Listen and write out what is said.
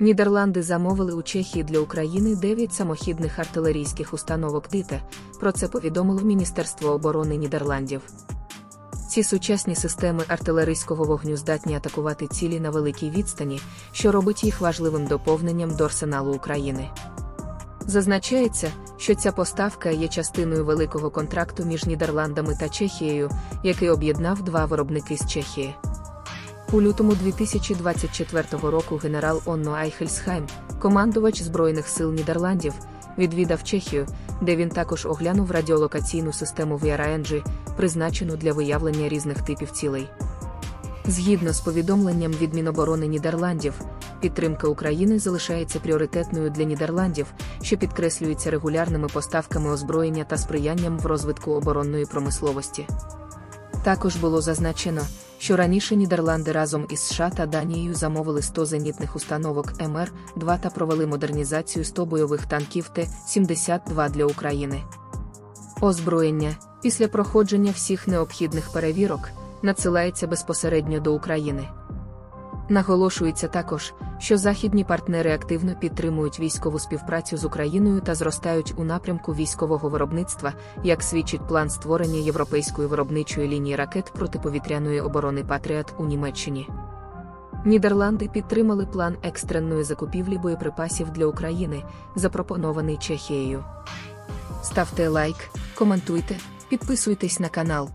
Нідерланди замовили у Чехії для України 9 самохідних артилерійських установок ДИТЕ. Про це повідомило Міністерство оборони Нідерландів. Ці сучасні системи артилерійського вогню здатні атакувати цілі на великій відстані, що робить їх важливим доповненням до арсеналу України. Зазначається, що ця поставка є частиною великого контракту між Нідерландами та Чехією, який об'єднав два виробники з Чехії. У лютому 2024 року генерал Онно Айхельсхайм, командувач Збройних сил Нідерландів, відвідав Чехію, де він також оглянув радіолокаційну систему VRNG, призначену для виявлення різних типів цілей. Згідно з повідомленням від Міноборони Нідерландів, підтримка України залишається пріоритетною для Нідерландів, що підкреслюється регулярними поставками озброєння та сприянням в розвитку оборонної промисловості. Також було зазначено, що раніше Нідерланди разом із США та Данією замовили 100 зенітних установок МР-2 та провели модернізацію 100 бойових танків Т-72 для України. Озброєння після проходження всіх необхідних перевірок надсилається безпосередньо до України. Наголошується також, що західні партнери активно підтримують військову співпрацю з Україною та зростають у напрямку військового виробництва, як свідчить план створення європейської виробничої лінії ракет протиповітряної оборони Патріат у Німеччині. Нідерланди підтримали план екстреної закупівлі боєприпасів для України, запропонований Чехією. Ставте лайк, коментуйте, підписуйтесь на канал.